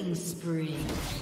Killing spree.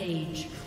Rampage.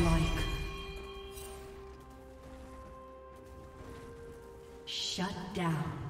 Godlike. Shut down.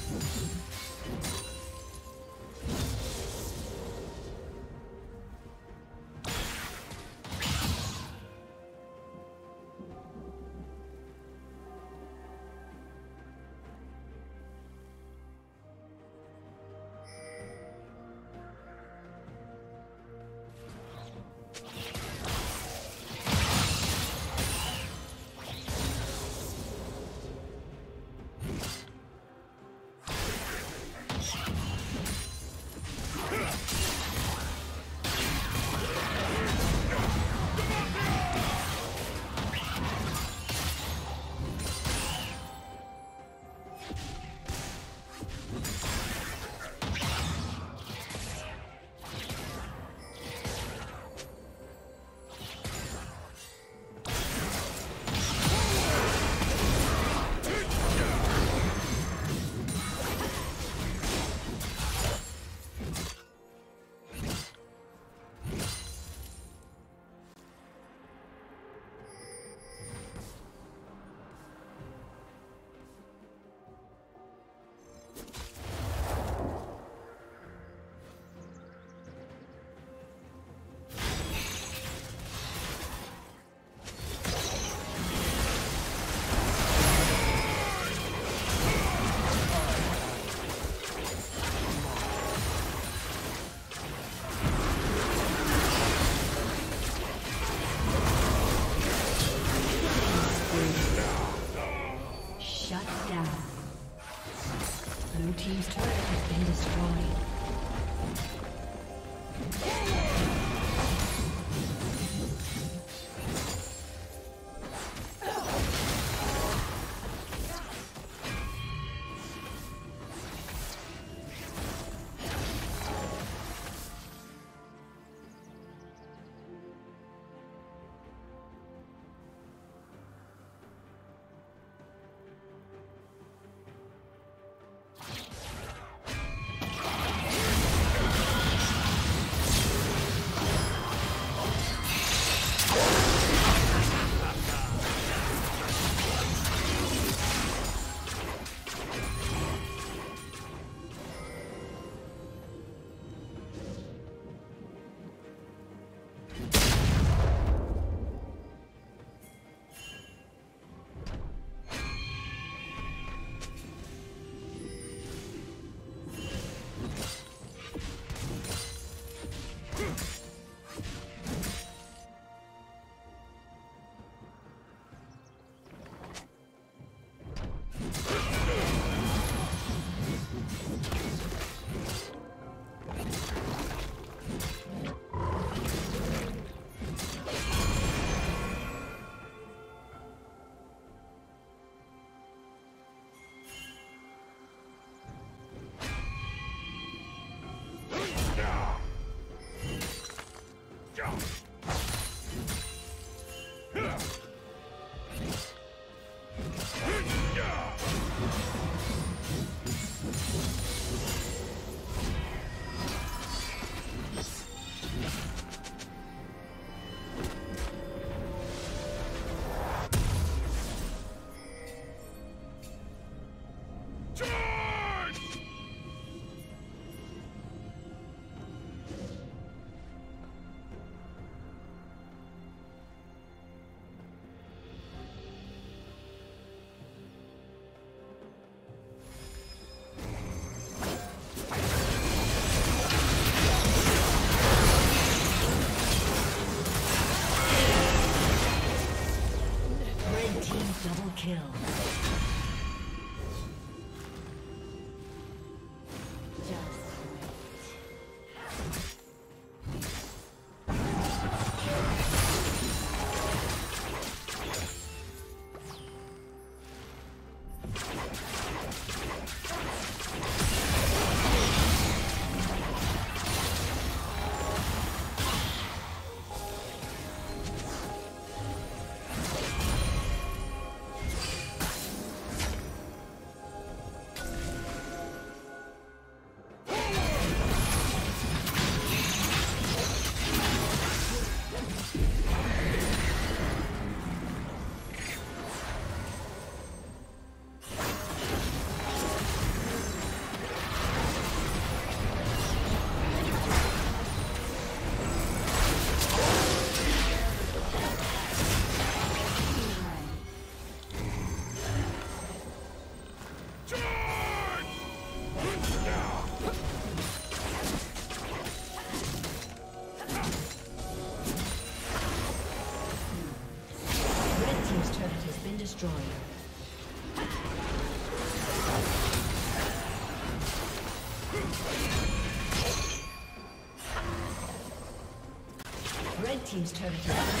Team's turret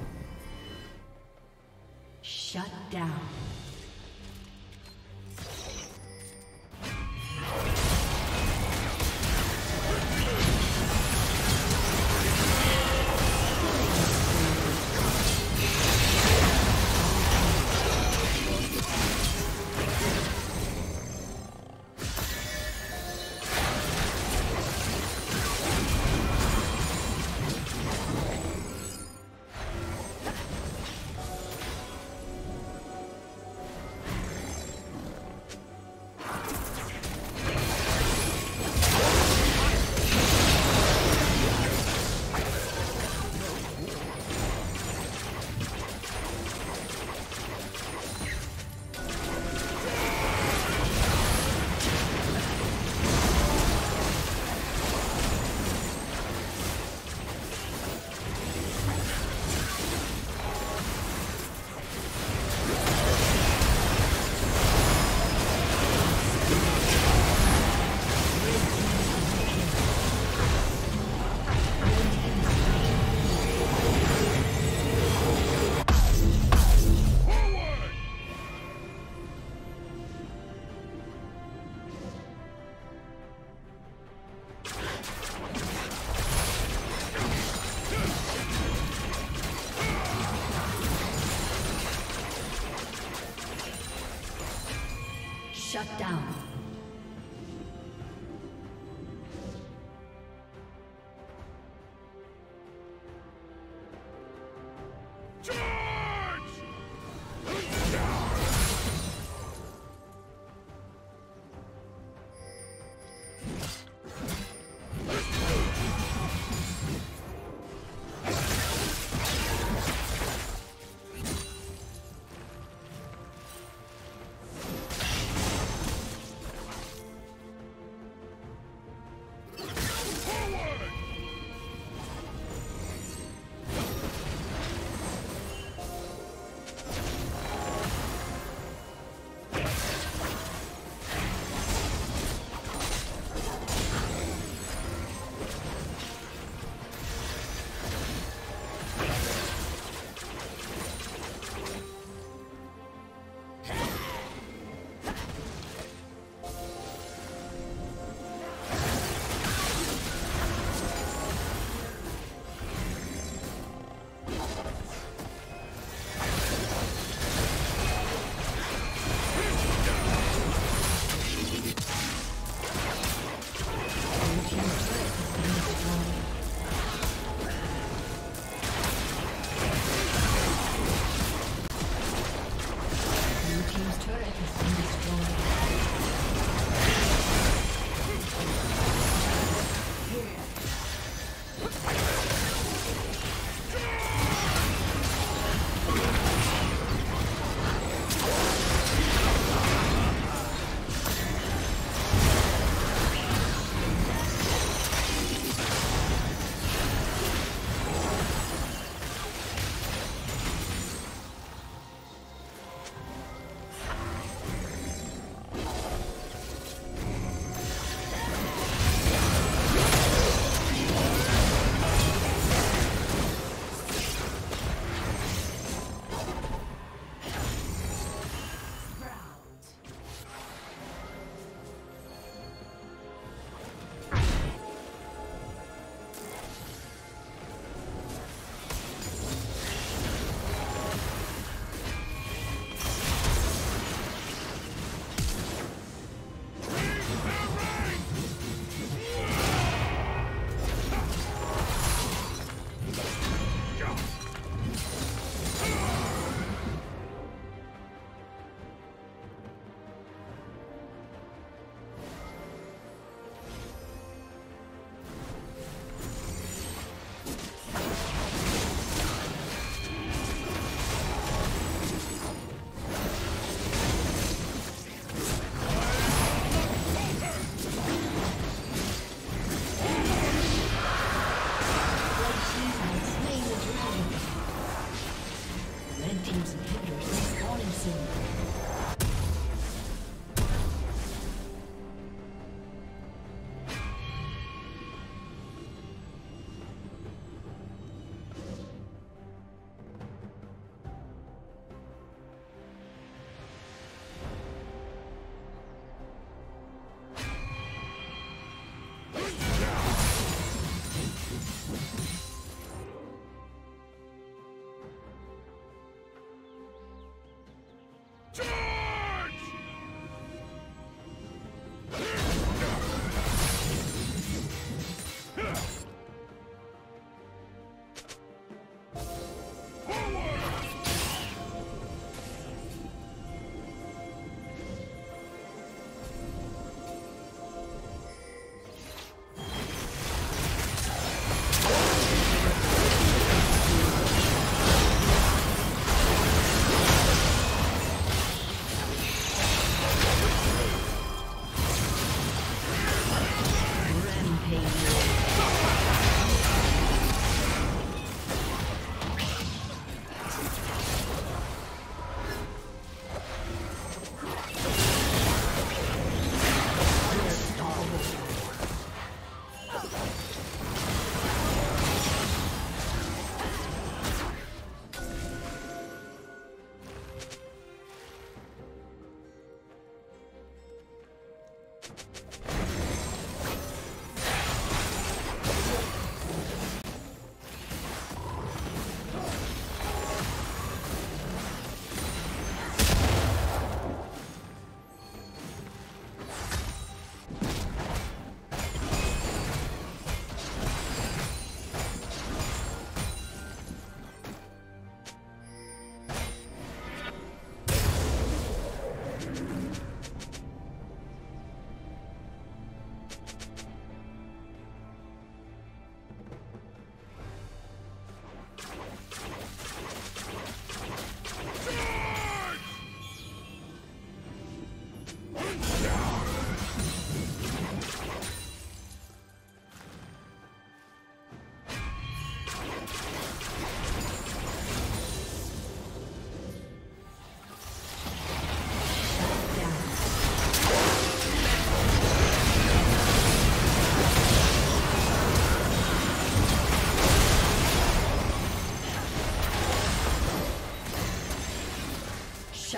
Shut down.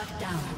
Shut down.